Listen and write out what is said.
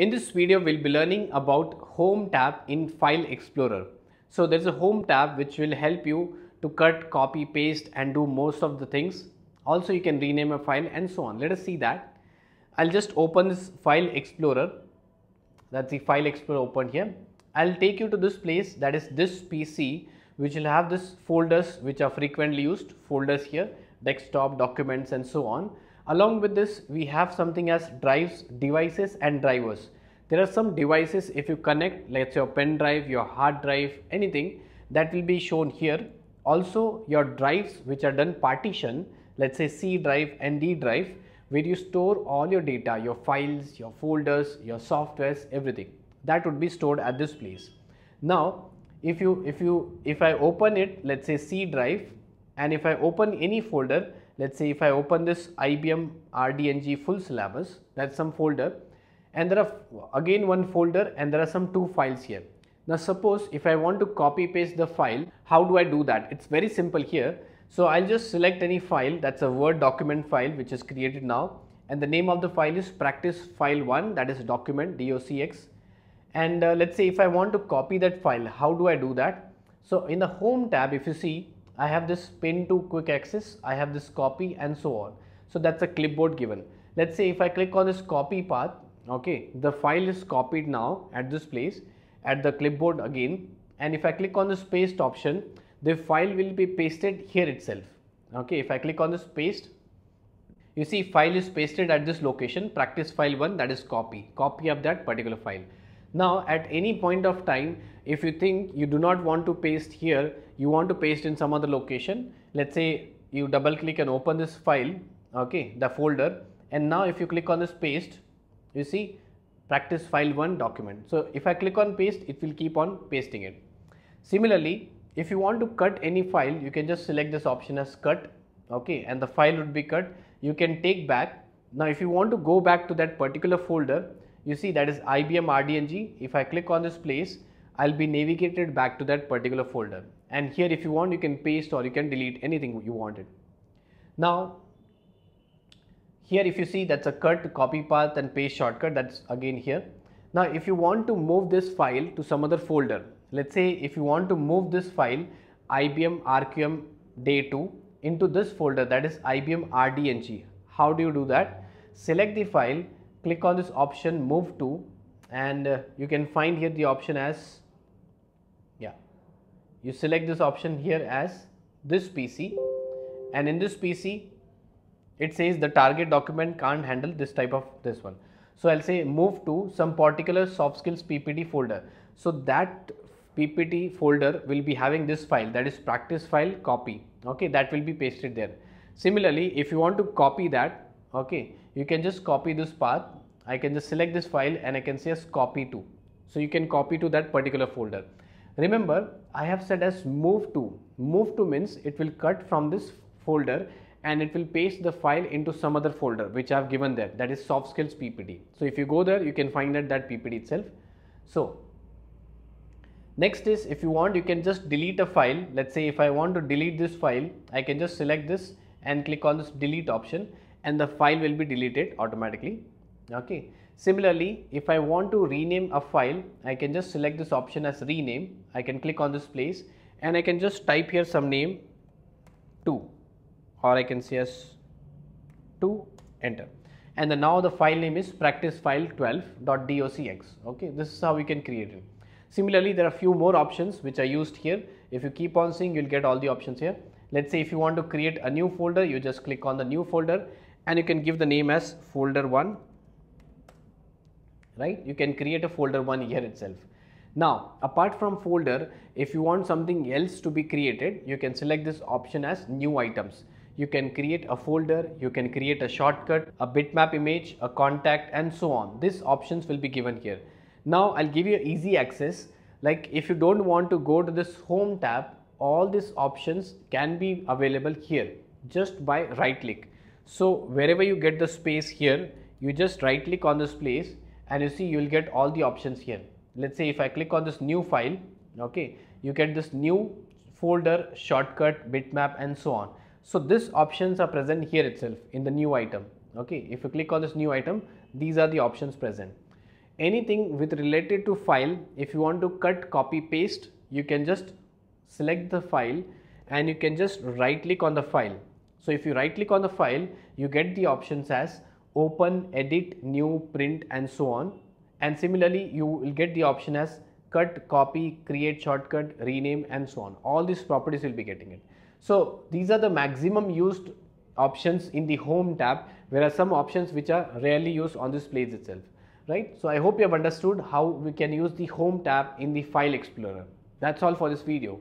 In this video, we'll be learning about Home tab in File Explorer. So there's a Home tab which will help you to cut, copy, paste and do most of the things. Also, you can rename a file and so on. Let us see that. I'll just open this File Explorer. That's the File Explorer open here. I'll take you to this place that is this PC which will have this folders which are frequently used folders here desktop documents and so on along with this we have something as drives devices and drivers. There are some devices if you connect let's say your pen drive your hard drive anything that will be shown here. Also your drives which are done partition let's say C drive and D drive where you store all your data your files your folders your softwares everything. That would be stored at this place. Now, if you if you if I open it, let's say C drive, and if I open any folder, let's say if I open this IBM RDNG full syllabus, that's some folder, and there are again one folder and there are some two files here. Now suppose if I want to copy paste the file, how do I do that? It's very simple here. So I'll just select any file that's a Word document file which is created now and the name of the file is practice file 1 that is document docx and uh, let's say if I want to copy that file how do I do that so in the home tab if you see I have this pin to quick access I have this copy and so on. So that's a clipboard given. Let's say if I click on this copy path okay the file is copied now at this place at the clipboard again. And if I click on this paste option the file will be pasted here itself. Okay if I click on this paste you see file is pasted at this location practice file 1 that is copy. Copy of that particular file now at any point of time if you think you do not want to paste here you want to paste in some other location let's say you double click and open this file okay the folder and now if you click on this paste you see practice file 1 document. So if I click on paste it will keep on pasting it. Similarly if you want to cut any file you can just select this option as cut okay and the file would be cut you can take back. Now if you want to go back to that particular folder you see that is IBM RDNG. If I click on this place, I'll be navigated back to that particular folder. And here if you want, you can paste or you can delete anything you wanted. Now, here if you see that's a cut, copy path and paste shortcut that's again here. Now, if you want to move this file to some other folder, let's say if you want to move this file IBM RQM day 2 into this folder that is IBM RDNG. How do you do that? Select the file click on this option move to and uh, you can find here the option as yeah you select this option here as this PC and in this PC it says the target document can't handle this type of this one. So I'll say move to some particular soft skills PPT folder. So that PPT folder will be having this file that is practice file copy okay that will be pasted there. Similarly if you want to copy that okay you can just copy this path. I can just select this file and I can say as copy to. So you can copy to that particular folder. Remember I have said as move to. Move to means it will cut from this folder and it will paste the file into some other folder which I have given there. That is soft skills PPT so if you go there you can find that that PPT itself. So next is if you want you can just delete a file. Let's say if I want to delete this file I can just select this and click on this delete option and the file will be deleted automatically. Okay. Similarly, if I want to rename a file, I can just select this option as rename. I can click on this place and I can just type here some name 2 or I can say as 2 enter and now the file name is practice file 12.docx okay this is how we can create it similarly there are few more options which are used here if you keep on seeing you'll get all the options here let's say if you want to create a new folder you just click on the new folder and you can give the name as folder 1 right? You can create a folder 1 here itself. Now apart from folder if you want something else to be created you can select this option as new items. You can create a folder you can create a shortcut a bitmap image a contact and so on. These options will be given here. Now i'll give you easy access. Like if you don't want to go to this home tab all these options can be available here. Just by right click so wherever you get the space here, you just right click on this place and you see you will get all the options here. Let's say if I click on this new file, okay, you get this new folder, shortcut, bitmap and so on. So these options are present here itself in the new item. Okay, if you click on this new item, these are the options present. anything with related to file if you want to cut copy paste you can just select the file and you can just right click on the file so if you right click on the file you get the options as open edit new print and so on. And similarly you will get the option as cut copy create shortcut rename and so on. All these properties will be getting it. So these are the maximum used options in the home tab. Whereas some options which are rarely used on this place itself right? So i hope you have understood how we can use the home tab in the file explorer. That's all for this video